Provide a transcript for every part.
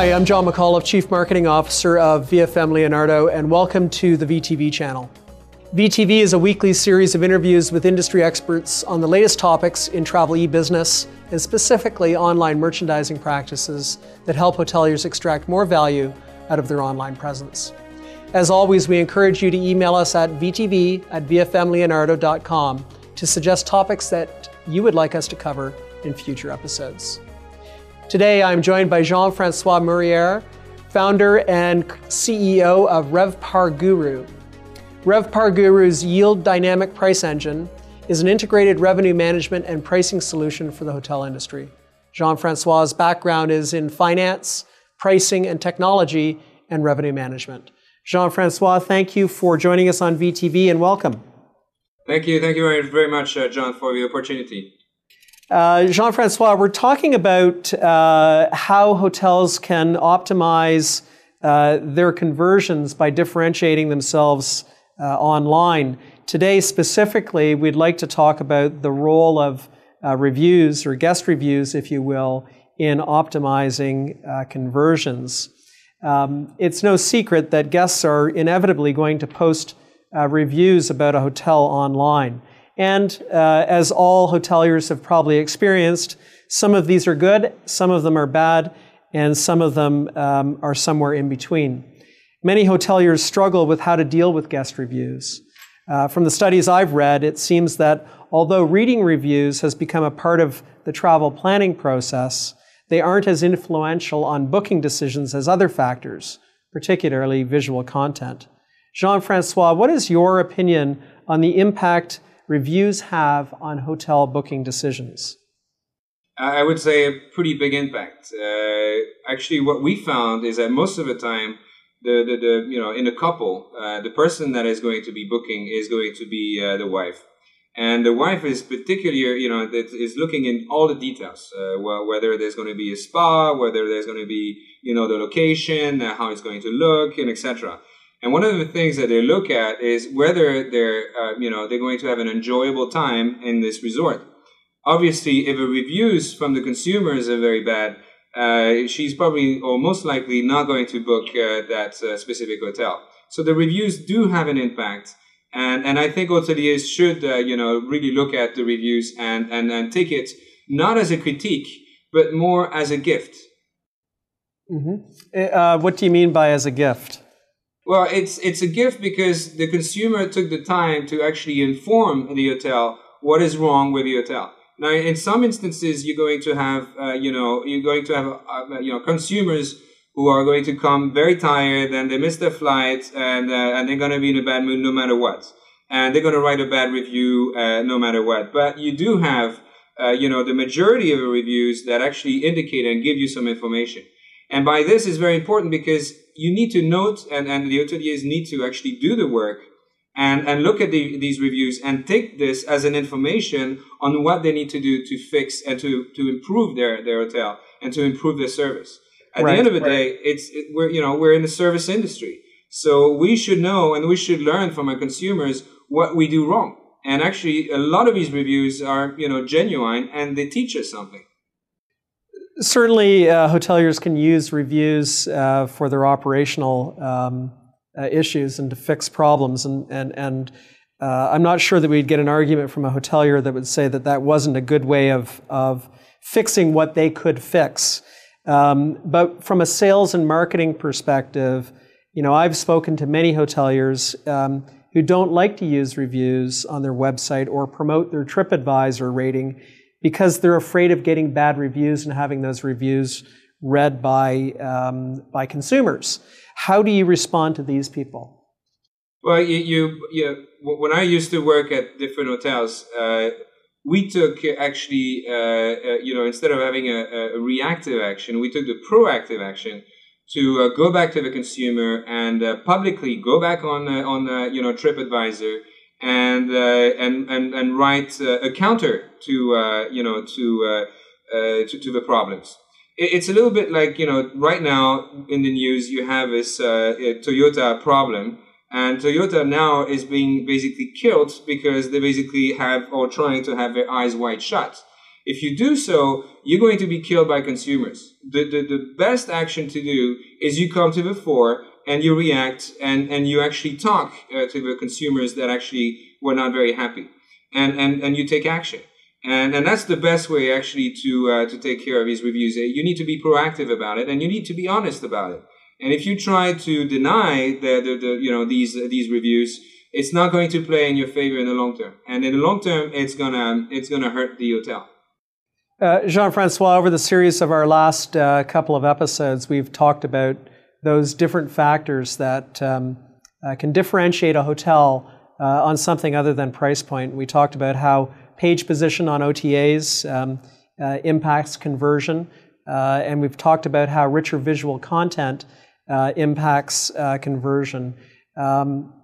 Hi, I'm John McAuliffe, Chief Marketing Officer of VFM Leonardo, and welcome to the VTV channel. VTV is a weekly series of interviews with industry experts on the latest topics in travel e-business and specifically online merchandising practices that help hoteliers extract more value out of their online presence. As always, we encourage you to email us at vtv at vfmleonardo.com to suggest topics that you would like us to cover in future episodes. Today, I'm joined by Jean Francois Mourier, founder and CEO of RevPar Guru. RevPar Guru's Yield Dynamic Price Engine is an integrated revenue management and pricing solution for the hotel industry. Jean Francois's background is in finance, pricing, and technology, and revenue management. Jean Francois, thank you for joining us on VTV and welcome. Thank you. Thank you very, very much, uh, John, for the opportunity. Uh, Jean Francois, we're talking about uh, how hotels can optimize uh, their conversions by differentiating themselves uh, online. Today, specifically, we'd like to talk about the role of uh, reviews or guest reviews, if you will, in optimizing conversions. Um, it's no secret that guests are inevitably going to post reviews about a hotel online. And uh, as all hoteliers have probably experienced, some of these are good, some of them are bad, and some of them um, are somewhere in between. Many hoteliers struggle with how to deal with guest reviews. Uh, from the studies I've read, it seems that although reading reviews has become a part of the travel planning process, they aren't as influential on booking decisions as other factors, particularly visual content. Jean Francois, what is your opinion on the impact reviews have on hotel booking decisions? I would say a pretty big impact. Uh, actually, what we found is that most of the time, the, the, the you know in a couple, uh, the person that is going to be booking is going to be uh, the wife, and the wife is particularly you know that is looking in all the details, uh, well, whether there's going to be a spa, whether there's going to be you know the location, uh, how it's going to look, and etc. And one of the things that they look at is whether they're, uh, you know, they're going to have an enjoyable time in this resort. Obviously, if the reviews from the consumers are very bad, uh, she's probably or most likely not going to book uh, that uh, specific hotel. So the reviews do have an impact, and and I think hoteliers should, uh, you know, really look at the reviews and and and take it not as a critique, but more as a gift. Mm-hmm. Uh, what do you mean by as a gift? Well, it's it's a gift because the consumer took the time to actually inform the hotel what is wrong with the hotel. Now, in some instances, you're going to have, uh, you know, you're going to have, uh, you know, consumers who are going to come very tired and they miss their flight and uh, and they're going to be in a bad mood no matter what, and they're going to write a bad review uh, no matter what. But you do have, uh, you know, the majority of the reviews that actually indicate and give you some information. And by this is very important because you need to note and, and the hoteliers need to actually do the work and, and look at the, these reviews and take this as an information on what they need to do to fix and to, to improve their, their hotel and to improve their service. At right, the end of the right. day, it's it, we're you know we're in the service industry, so we should know and we should learn from our consumers what we do wrong. And actually, a lot of these reviews are you know genuine and they teach us something. Certainly, uh, hoteliers can use reviews uh, for their operational um, uh, issues and to fix problems. And, and, and uh, I'm not sure that we'd get an argument from a hotelier that would say that that wasn't a good way of, of fixing what they could fix. Um, but from a sales and marketing perspective, you know, I've spoken to many hoteliers um, who don't like to use reviews on their website or promote their TripAdvisor rating because they're afraid of getting bad reviews and having those reviews read by, um, by consumers. How do you respond to these people? Well, you, you, you when I used to work at different hotels, uh, we took actually, uh, uh, you know, instead of having a, a, reactive action, we took the proactive action to uh, go back to the consumer and uh, publicly go back on uh, on you know TripAdvisor and uh, and and and write uh, a counter to uh, you know to, to, to the problems. It's a little bit like you know right now in the news you have this Toyota problem, and Toyota now is being basically killed because they basically have or trying to have their eyes wide shut. If you do so, you're going to be killed by consumers. The, the, the best action to do is you come to the fore and you react and, and you actually talk uh, to the consumers that actually were not very happy and, and, and you take action. And, and that's the best way actually to, uh, to take care of these reviews. You need to be proactive about it and you need to be honest about it. And if you try to deny the, the, the you know, these, these reviews, it's not going to play in your favor in the long term. And in the long term, it's gonna, it's gonna hurt the hotel. Uh, Jean-Francois, over the series of our last uh, couple of episodes, we've talked about those different factors that um, uh, can differentiate a hotel uh, on something other than price point. We talked about how page position on OTAs um, uh, impacts conversion, uh, and we've talked about how richer visual content impacts conversion. Um,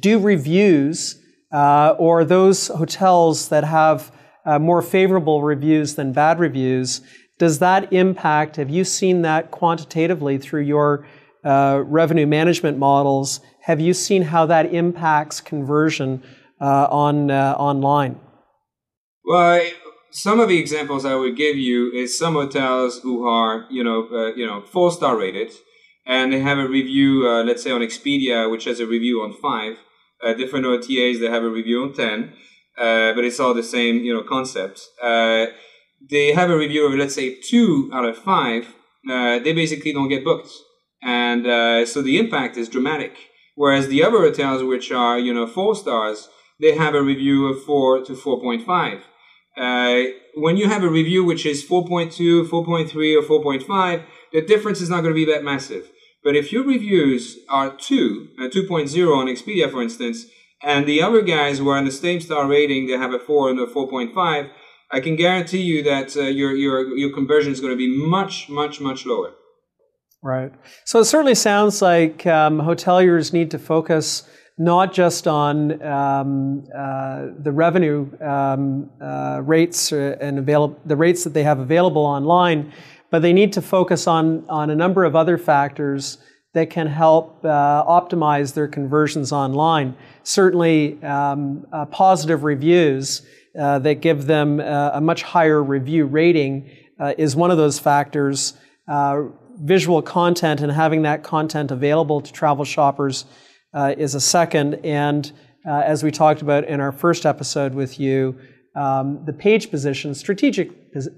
do reviews or those hotels that have uh, more favorable reviews than bad reviews. Does that impact? Have you seen that quantitatively through your uh, revenue management models? Have you seen how that impacts conversion uh, on uh, online? Well, some of the examples I would give you is some hotels who are, you know, uh, you know, four star rated, and they have a review, uh, let's say on Expedia, which has a review on five. different OTAs, they have a review on ten uh, but it's all the same, you know, concept. They have a review of, let's say, two out of five. Uh, they basically don't get booked, and uh, so the impact is dramatic. Whereas the other hotels, which are, you know, four stars, they have a review of four to four point five. Uh, when you have a review which is 4.2, 4.3, or 4.5, the difference is not going to be that massive. But if your reviews are 2, uh, 2.0 on Expedia, for instance, and the other guys who are in the same star rating, they have a 4 and a 4.5, I can guarantee you that uh, your, your, your conversion is going to be much, much, much lower. Right. So it certainly sounds like um, hoteliers need to focus not just on um, uh, the revenue um, uh, rates and avail- the rates that they have available online, but they need to focus on, on a number of other factors that can help uh, optimize their conversions online. Certainly, um, uh, positive reviews uh, that give them uh, a much higher review rating uh, is one of those factors. Uh, visual content and having that content available to travel shoppers is a second. And as we talked about in our first episode with you, um, the page position, strategic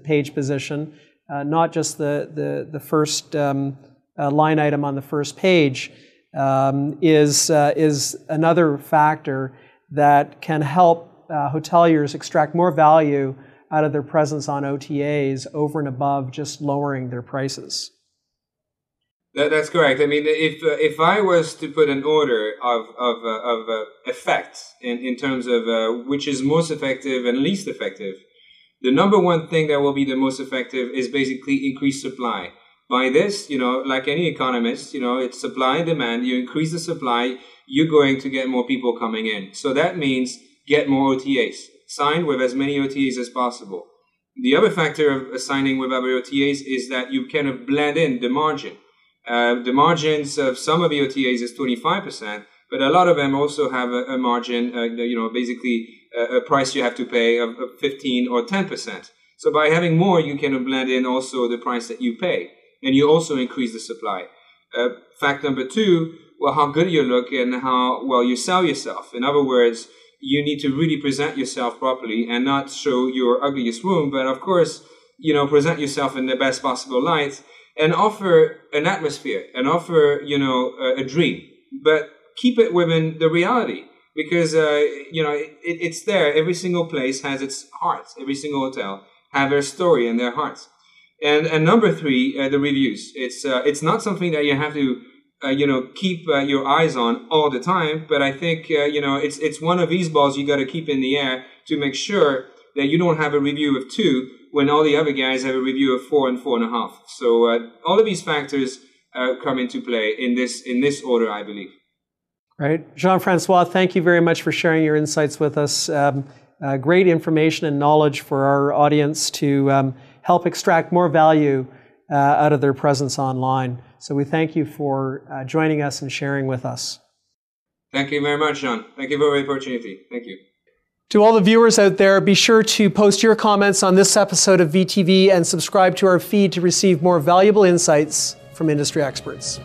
page position, not just the, the, the first um, line item on the first page um, is, is another factor that can help uh, hoteliers extract more value out of their presence on OTAs over and above just lowering their prices. That, that's correct. I mean, if uh, if I was to put an order of of uh, of uh, effects in in terms of uh, which is most effective and least effective, the number one thing that will be the most effective is basically increased supply by this, you know, like any economist, you know, it's supply and demand. You increase the supply, you're going to get more people coming in. So that means get more OTAs. Sign with as many OTAs as possible. The other factor of signing with other OTAs is that you kind of blend in the margin. Uh, the margins of some of the OTAs is 25%, but a lot of them also have a, a margin, uh, you know, basically a, a, price you have to pay of, of 15 or 10%. So by having more, you can blend in also the price that you pay and you also increase the supply. Uh, fact number two, well, how good you look and how well you sell yourself. In other words, you need to really present yourself properly and not show your ugliest room, but of course, you know, present yourself in the best possible light and offer an atmosphere and offer, you know, a, a dream, but keep it within the reality because, uh, you know, it, it's there. Every single place has its heart. Every single hotel have their story and their hearts. And, and number three, uh, the reviews. It's uh, it's not something that you have to uh, you know keep uh, your eyes on all the time, but I think uh, you know it's it's one of these balls you got to keep in the air to make sure that you don't have a review of two when all the other guys have a review of four and four and a half. So uh, all of these factors come into play in this in this order, I believe. Right, Jean-Francois, thank you very much for sharing your insights with us. Um, great information and knowledge for our audience to. Um, help extract more value uh, out of their presence online. So we thank you for uh, joining us and sharing with us. Thank you very much, John. Thank you for the opportunity. Thank you. To all the viewers out there, be sure to post your comments on this episode of VTV and subscribe to our feed to receive more valuable insights from industry experts.